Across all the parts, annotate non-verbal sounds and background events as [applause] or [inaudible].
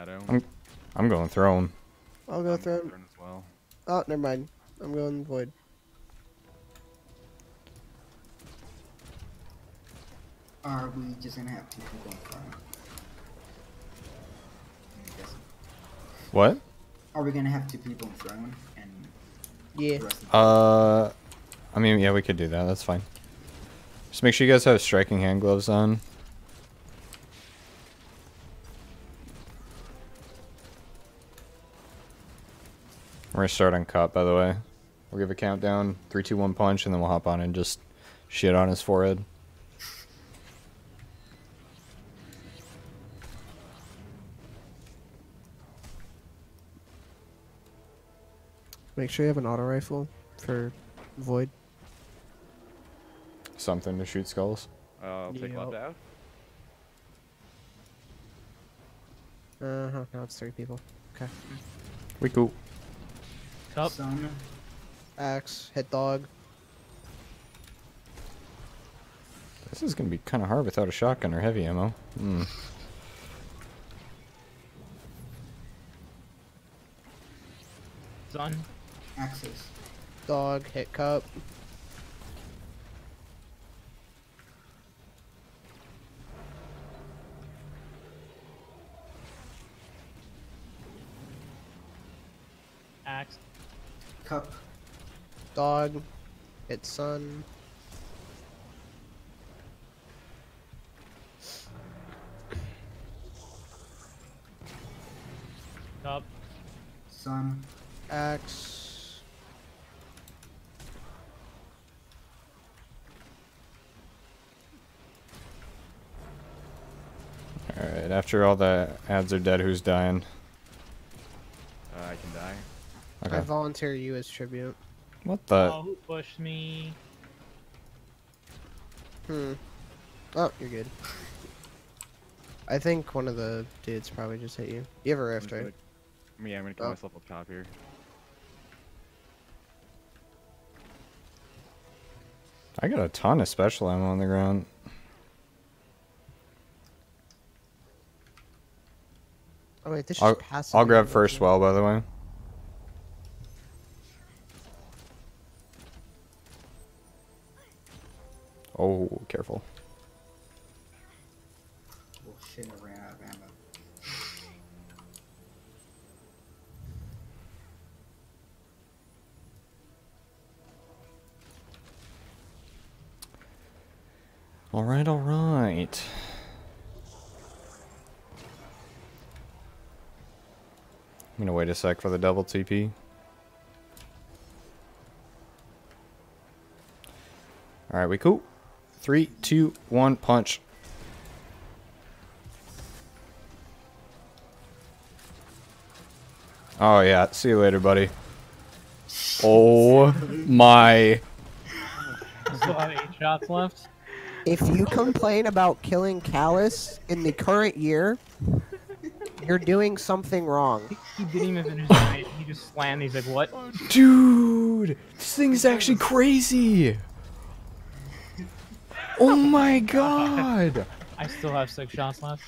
Shadow. I'm, I'm going throne. I'll go I'm through. Throne as well. Oh, never mind. I'm going void. Are we just gonna have two people in front? What? Are we gonna have two people in throne and Yeah. the rest of the Uh, I mean, yeah, we could do that. That's fine. Just make sure you guys have striking hand gloves on. We're gonna start on Cop, by the way. We'll give a countdown, three, two, one, punch, and then we'll hop on and just shit on his forehead. Make sure you have an auto rifle for void. Something to shoot skulls. Uh, I'll take left Yep. out. Uh huh. Now it's three people. Okay. We cool. Cup. Sun, Axe, hit dog. This is gonna be kind of hard without a shotgun or heavy ammo. Hmm. Sun. axes. Dog, hit cup. Axe. Cup. Dog, hit sun. Cup. Sun. Axe. Alright, after all the ads are dead, who's dying? Uh, I can die. I volunteer you as tribute. What the? oh, who pushed me? Hmm. Oh, you're good. I think one of the dudes probably just hit you. You have a I'm rift, right? gonna- Yeah, I'm gonna kill Oh. myself up top here. I got a ton of special ammo on the ground. Oh wait, this is I'll, passive. I'll grab first too. well, by the way. Oh, careful. Oh shit, I ran out of ammo. Alright, alright. I'm gonna wait a sec for the double TP. Alright, we cool. Three, two, one, punch. Oh yeah, see you later, buddy. Oh my Still have eight shots left. If you complain about killing Calus in the current year, you're doing something wrong. He didn't even finish the. He just slammed. He's like, "What?" Dude, this thing is actually crazy. Oh my god. I still have six shots left.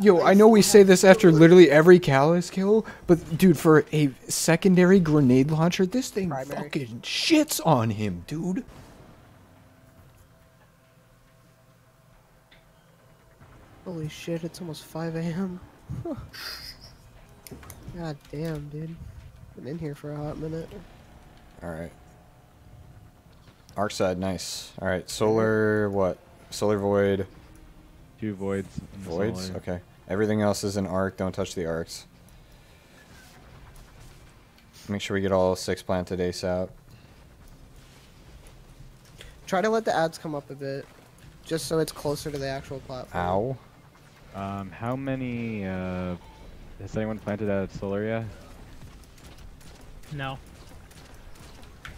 Yo, I know we say this after literally every Calus kill, but dude, for a secondary grenade launcher, this thing Primary. fucking shits on him, dude. Holy shit, it's almost 5 a.m. [laughs] God damn, dude. Been in here for a hot minute. Alright. Arc side, nice. Alright, solar, what? Solar void. Two voids. Voids? solar. Okay. Everything else is an arc, don't touch the arcs. Make sure we get all six planted ASAP. Try to let the ads come up a bit, just so it's closer to the actual platform. Ow. Um, how many, uh, has anyone planted out at Solaria? No.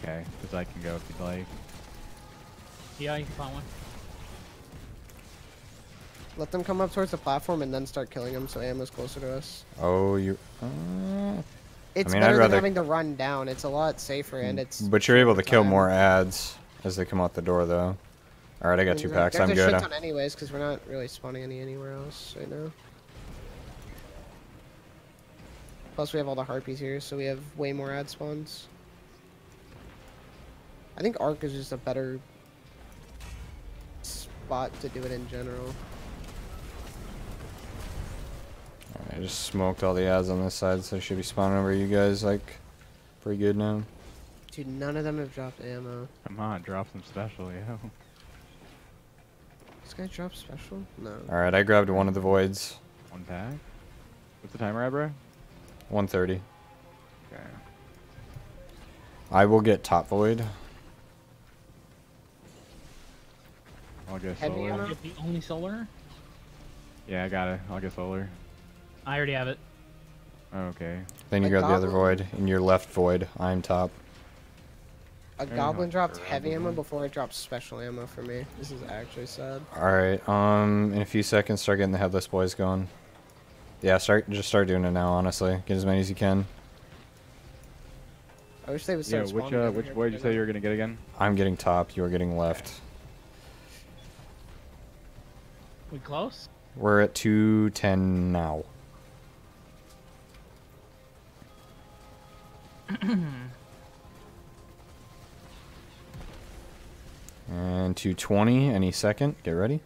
Okay, because I can go if you'd like. Yeah, you can found one. Let them come up towards the platform and then start killing them so ammo's closer to us. Oh, you. Uh, It's mean, I'd better rather- than having to run down. It's a lot safer and it's. but you're able to kill time. more ads as they come out the door, though. Alright, I got two packs. I'm good. shit ton anyways because we're not really spawning any anywhere else right now. Plus, we have all the harpies here, so we have way more ad spawns. I think Arc is just a better spot to do it in general. I just smoked all the ads on this side, so I should be spawning over you guys like pretty good now. Dude, none of them have dropped ammo. Come on, drop some special, yo. This guy dropped special? No. Alright, I grabbed one of the voids. One pack. What's the timer at, bro? 130. Okay. I will get top void. I'll get Heavy solar. ammo? Get the only solar? Yeah, I got it. I'll get solar. I already have it. Okay. Then you A grab the other goblin? void. In your left void, I'm top. A There goblin dropped heavy ammo before it dropped special ammo for me. This is actually sad. Alright, um, in a few seconds, start getting the headless boys going. Yeah, start just start doing it now, honestly. Get as many as you can. I wish they would Yeah, start which spawning uh, over which here void you say you were gonna get again? I'm getting top, you're getting left. We close? We're at 210 now. [clears throat] and 220 any second. Get ready.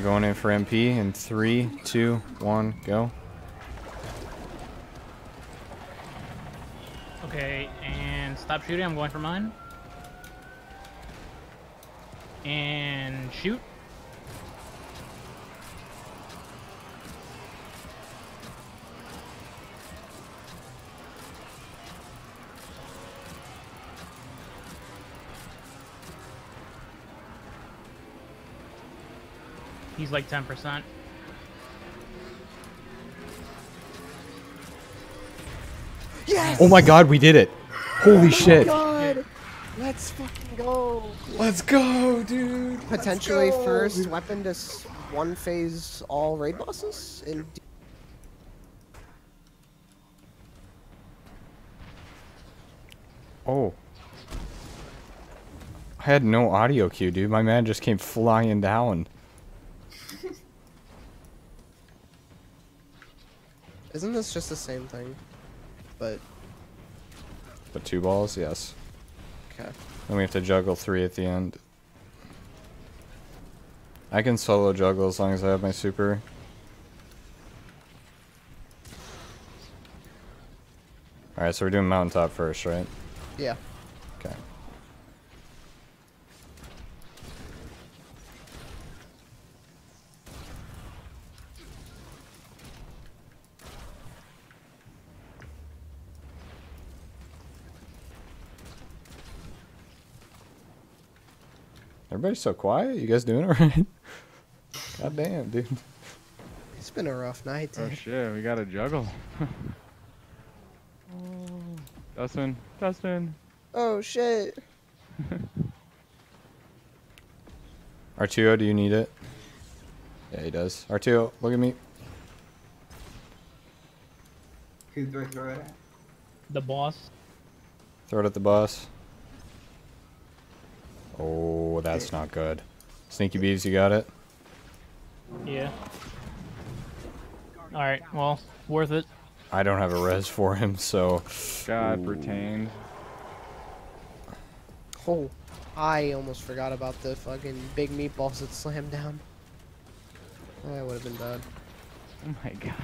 I'm going in for MP in three, two, one, go. Okay, and stop shooting. I'm going for mine. And shoot. He's like 10%. Yes! Oh my god, we did it! Holy oh shit! God! Let's fucking go! Let's go, dude! Potentially first weapon to one phase all raid bosses in Oh. I had no audio cue, dude. My man just came flying down. Isn't this just the same thing? But But two balls, yes. okay. Then we have to juggle three at the end. I can solo juggle as long as I have my super. Alright, so we're doing mountaintop first, right? Yeah. Everybody's so quiet. You guys doing alright? [laughs] God damn, dude. It's been a rough night. Oh shit, we gotta juggle. [laughs] Dustin, Dustin. Oh shit! [laughs] Arturo, do you need it? Yeah, he does. Arturo, look at me. Who do I throw it at? The boss. Throw it at the boss. Oh, that's not good. Sneaky Beaves, you got it? Yeah. Alright, well, worth it. I don't have a res for him, so. God, Ooh. retained. Oh, I almost forgot about the fucking big meatballs that slammed down. That would have been bad. Oh my god.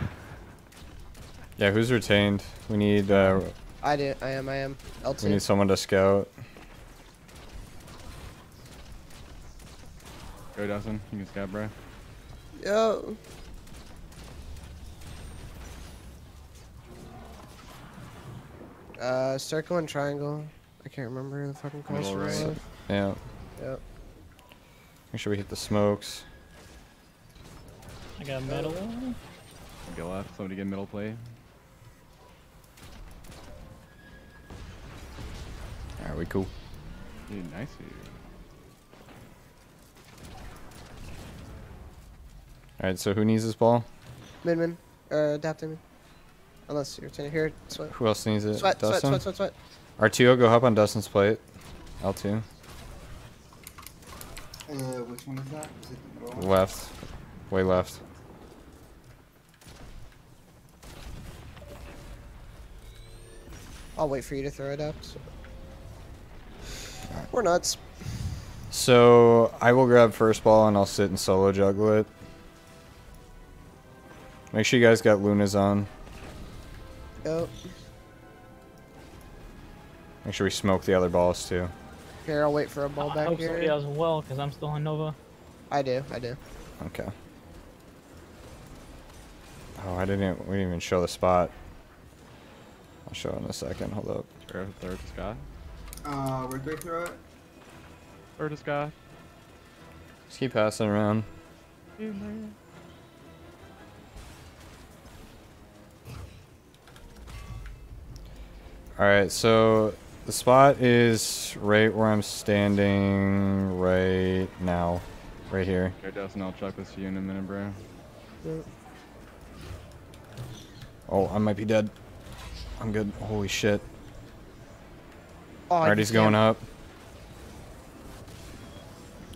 Yeah, who's retained? We need uh, I did. I am. I am. LT. we need someone to scout. Go, Dustin. You can scout, bro. Yo. Uh, circle and triangle. I can't remember the fucking calls Middle for my right. Yeah. Yep. Make sure we hit the smokes. I got metal. Get left. Somebody get middle play. Alright, we cool. Dude, nice. dude. Alright, so who needs this ball? Midman. Uh, adapting me. Unless you're turning here. Sweat. Who else needs it? Sweat, sweat, Dustin? sweat, sweat, sweat. R2, go hop on Dustin's plate. L2. Uh, which one is that? Is it the middle one? Left. Way left. I'll wait for you to throw it up. So. We're nuts. So I will grab first ball and I'll sit and solo juggle it. Make sure you guys got Lunas on. Go. Make sure we smoke the other balls too. Here, I'll wait for a ball I back hope somebody here. does well, because I'm still on Nova. I do, I do. Okay. Oh, I didn't. We didn't even show the spot. I'll show it in a second. Hold up. Throw, throw it to Uh, where do I throw it? Throw it to Scott. Just keep passing around. All right, so the spot is right where I'm standing right now, right here. Okay, Dustin, I'll chuck this to you in a minute, bro. Oh, I might be dead. I'm good. Holy shit. Oh, I Alright, he's going up.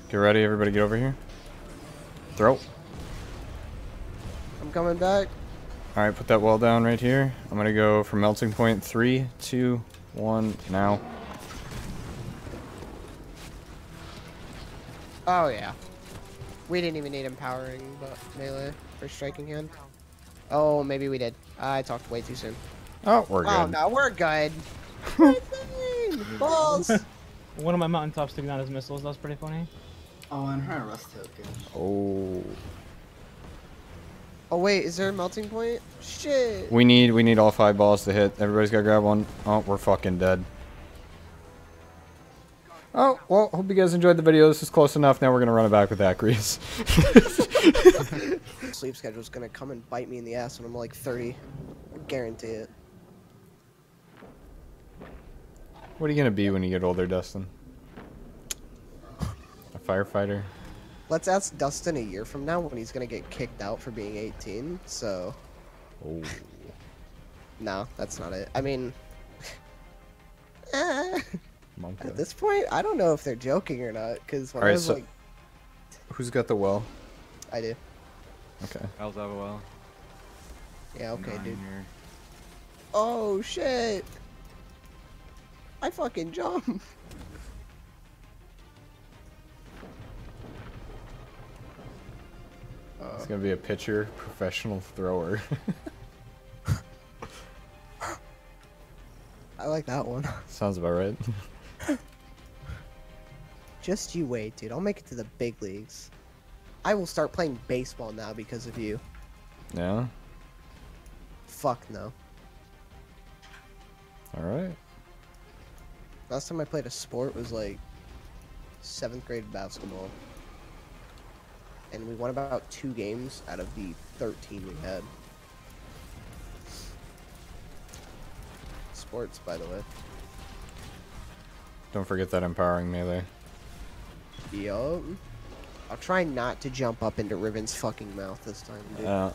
Get ready, everybody get over here. Throw. I'm coming back. Alright, put that wall down right here. I'm gonna go for melting point three, two, one, now. Oh, yeah. We didn't even need empowering but melee for striking hand. Oh, maybe we did. I talked way too soon. Oh, we're Oh, good. no, we're good. [laughs] Balls. [laughs] One of my mountaintops took down his missiles. That was pretty funny. Oh, and her rust token. Oh. Oh, wait, is there a melting point? Shit. We need we need all five balls to hit. Everybody's gotta grab one. Oh, we're fucking dead. Oh, well, hope you guys enjoyed the video. This is close enough. Now we're gonna run it back with Acrease. [laughs] Sleep schedule's gonna come and bite me in the ass when I'm like 30. I guarantee it. what are you gonna be when you get older, Dustin? A firefighter? Let's ask Dustin a year from now when he's gonna get kicked out for being 18. So, Oh. no, that's not it. I mean, [laughs] eh, at this point, I don't know if they're joking or not. Because when I was so- like, Who's got the well? I do. Okay. How's a well? Yeah, okay, Nine dude. here. Oh shit! I fucking jump. [laughs] It's gonna be a pitcher, professional thrower. [laughs] I like that one. Sounds about right. [laughs] Just you wait, dude. I'll make it to the big leagues. I will start playing baseball now because of you. Yeah. Fuck no. All right. Last time I played a sport was like seventh grade basketball. And we won about two games out of the 13 we had. Sports, by the way. Don't forget that empowering melee. Yup. I'll try not to jump up into Riven's fucking mouth this time, dude. Uh,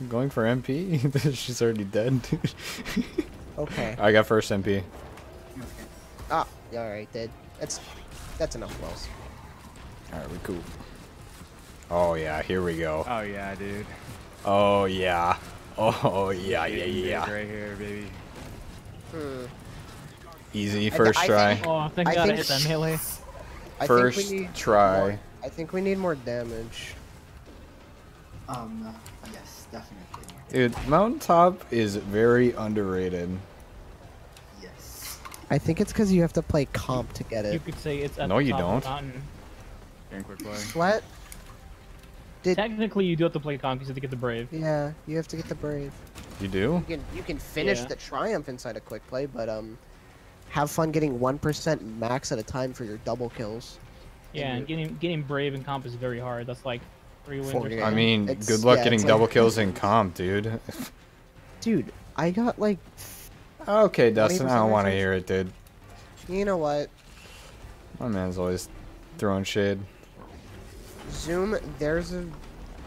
I'm going for MP. [laughs] She's already dead. dude. [laughs] okay. I got first MP. Okay. Ah, alright, dead. That's that's enough wells. All right, we cool. Oh yeah, here we go. Oh yeah, dude. Oh yeah. Oh yeah, yeah, Getting yeah. Right here, baby. Hmm. Easy first I try. think- Oh, thank I God I think hit that sh- melee. I First think we need try. More, I think we need more damage. Um, yes, definitely. Dude, Mountaintop is very underrated. Yes. I think it's because you have to play comp to get it. You could say it's at No, the you top of don't. the mountain. Getting quick play. What? Did Technically, you do have to play comp because you have to get the brave. yeah? You have to get the brave. You do? You can you can finish Yeah. the triumph inside a quick play, but um, have fun getting one percent max at a time for your double kills. Yeah, and getting getting brave in comp is very hard. That's like three wins. Or Forty. I mean, It's- good luck yeah, getting it's like- double kills in [laughs] comp, dude. Dude, I got like, okay, Dustin, I don't want to hear it, dude. you know what? My man's always throwing shade. Zoom, there's a,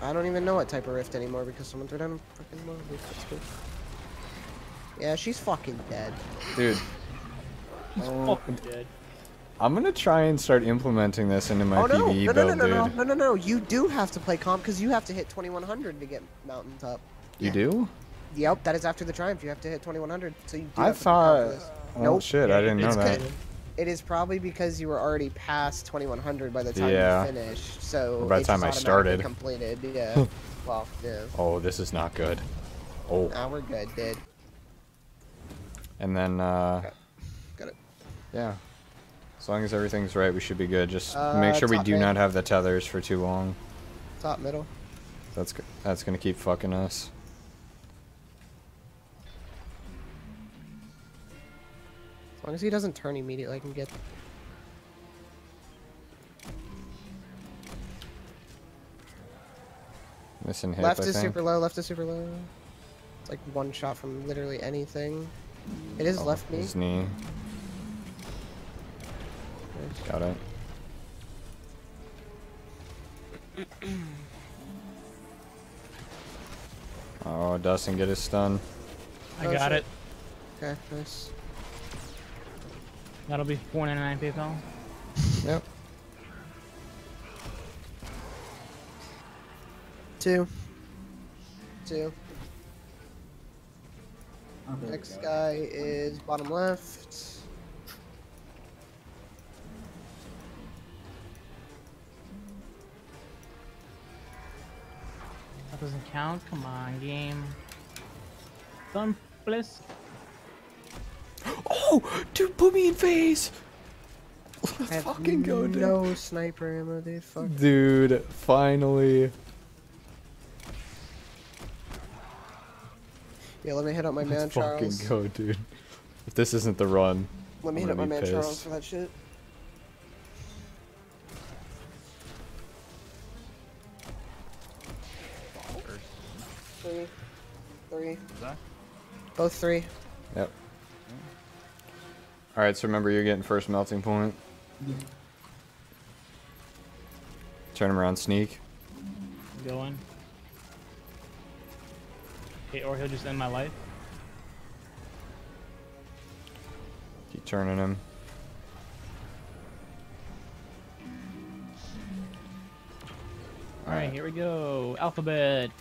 I don't even know what type of rift anymore because someone threw down a freaking mob. Cool. Yeah, she's fucking dead. Dude, He's Oh. fucking dead. I'm gonna try and start implementing this into my oh no, PvE no, no, build, no, no, dude. no, no, no, no! You do have to play comp because you have to hit 2100 to get mountaintop. You do? Yep, that is after the triumph. You have to hit 2100, so you do I have to play comp for thought. this. Oh Nope. shit! I didn't know it's that. It is probably because you were already past 2100 by the time Yeah. you finished. So By the time I started. completed. Yeah. [laughs] well, yeah. Oh, this is not good. Oh, Now we're good, dude. and then uh, Got it. yeah. As long as everything's right, we should be good. Just Uh, make sure we do mid. not have the tethers for too long. Top middle. That's that's gonna keep fucking us. Long as he doesn't turn immediately, I can get. Missing hip. left I is think. super low. Left is super low. It's like one shot from literally anything. It is Oh, left knee. His knee. Got it. [clears throat] Oh, Dustin, get his stun. I Oh, got shit. it. Okay, nice. That'll be 499 PayPal. Yep. Two. Two. Oh, there we Next guy is bottom left. That doesn't count. Come on, game. Some bliss. Dude, put me in phase. I have fucking go, dude. no sniper ammo, dude. Fuck. Dude, finally. Yeah, let me hit up my man Let's fucking Charles. go, dude. If this isn't the run, Let me I'm hit up my man be Charles pissed. for that shit. Three. Three. Both three. Yep. Alright, so remember you're getting first melting point. Turn him around, sneak. Going. Okay, or he'll just end my life. Keep turning him. Alright, here we go. Alphabet.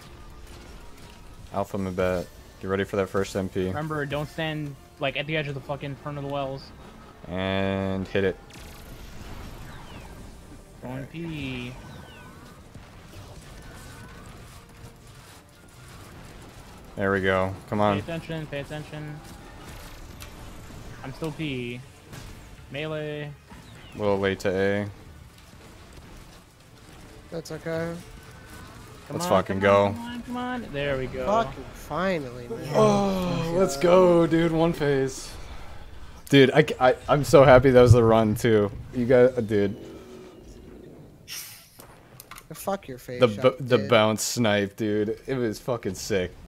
Alphabet. Get ready for that first MP. Remember, don't stand like at the edge of the fucking front of the wells. And hit it. Going P. There we go. Come on. Pay attention, pay attention. I'm still P. Melee. A little late to A. That's okay. Come Let's on, fucking come go. on, Come on. There we go. Fucking finally, man. Oh, let's go, dude. One phase. Dude, I, I, I'm so happy that was the run, too. You guys, uh, dude. Fuck your face. The, shot, the dude. bounce snipe, dude. It was fucking sick.